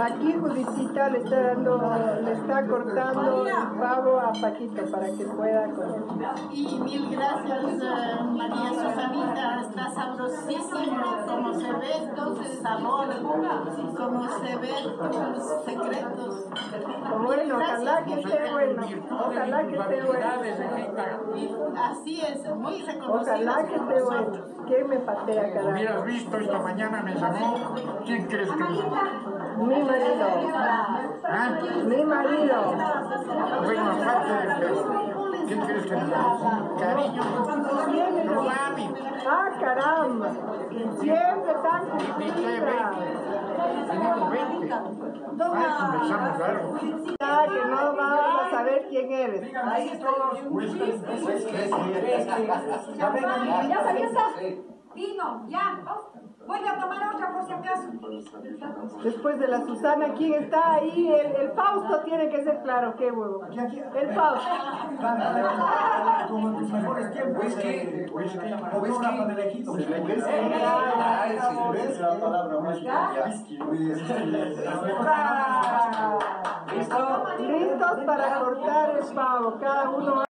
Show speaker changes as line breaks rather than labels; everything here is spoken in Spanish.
Aquí Judicita le está dando, le está cortando el pavo a Paquito para que pueda comer.
Y mil gracias eh, María Susanita, está sabrosísimo como se ve todo el sabor, como se ve tus secretos.
Bueno, ojalá que esté bueno, ojalá que esté bueno.
Así es, muy reconocido.
Ojalá que esté bueno. ¿Qué me patea, carajo?
Hubieras visto esta mañana me llamó. ¿Quién crees que me?
Mi marido.
¿Ah?
Mi marido.
Bueno, aparte de que- ¿quién crees que? Cariño. No mami.
Ah, caramba. Siempre tan cumplida.
20. Tenemos 20. Ah, largo.
Ah, que no vamos a saber quién eres.
Ya sabía Vino, ya. Voy a tomar otra por si acaso.
Después de la Susana, ¿quién está ahí? El, el Fausto tiene que ser claro, qué huevo. El Fausto.
Como tus mejores tiempos.
Whisky, whisky.
Fotógrafa del equipo.
¿Ves la palabra whisky?
Listos para cortar el pavo. Cada uno